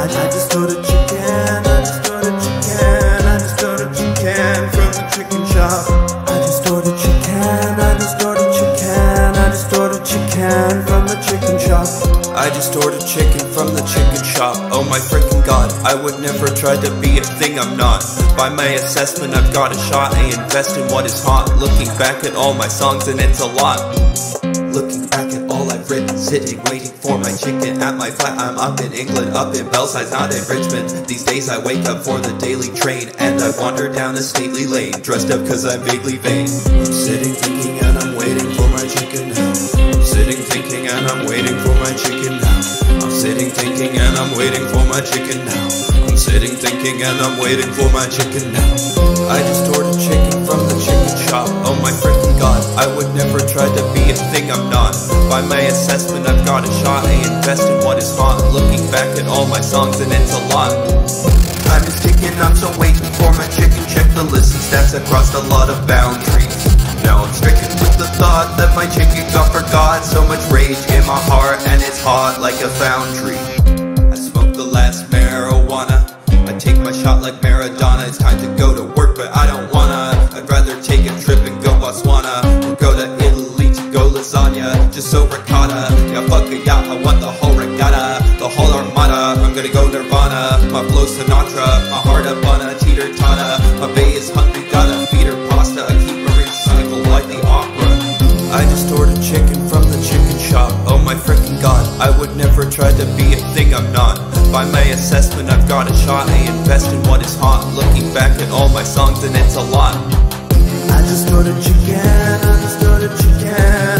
I, just know that you can, I just know that you can, I just know that from the chicken shop. I just know that I just know that you can, I just know that you can from the chicken shop. I just ordered chicken from the chicken shop. Oh my freaking god, I would never try to be a thing I'm not. By my assessment, I've got a shot. I invest in what is hot. Looking back at all my songs, and it's a lot. Looking back at sitting waiting for my chicken at my flat. I'm up in England, up in Belsize, not in Richmond. These days I wake up for the daily train, and I wander down a stately lane, dressed up cause I'm vaguely vain. I'm sitting thinking and I'm waiting for my chicken now. I'm sitting thinking and I'm waiting for my chicken now. I'm sitting thinking and I'm waiting for my chicken now. I'm sitting thinking and I'm waiting for my chicken now. I just try to be a thing I'm not. By my assessment, I've got a shot. I invest in what is hot. Looking back at all my songs, and it's a lot. Time is ticking, I'm so waiting for my chicken. Check the list and stats across a lot of boundaries. Now I'm stricken with the thought that my chicken got forgot. So much rage in my heart, and it's hot like a foundry. I smoke the last marijuana. I take my shot like Maradona. It's time to go to work, but I don't wanna. I'd rather take a trip and go Botswana or go to lasagna. Just so ricotta. Yeah, fuck a yacht. I want the whole regatta, the whole armada. I'm gonna go Nirvana. My flow Sinatra. My heart up on a teeter totter. My bay is hungry. Gotta feed her pasta. I keep her recycle like the opera. I just ordered chicken from the chicken shop. Oh my freaking god, I would never try to be a thing I'm not. By my assessment, I've got a shot. I invest in what is hot. Looking back at all my songs, and it's a lot. I just ordered chicken, I just ordered chicken.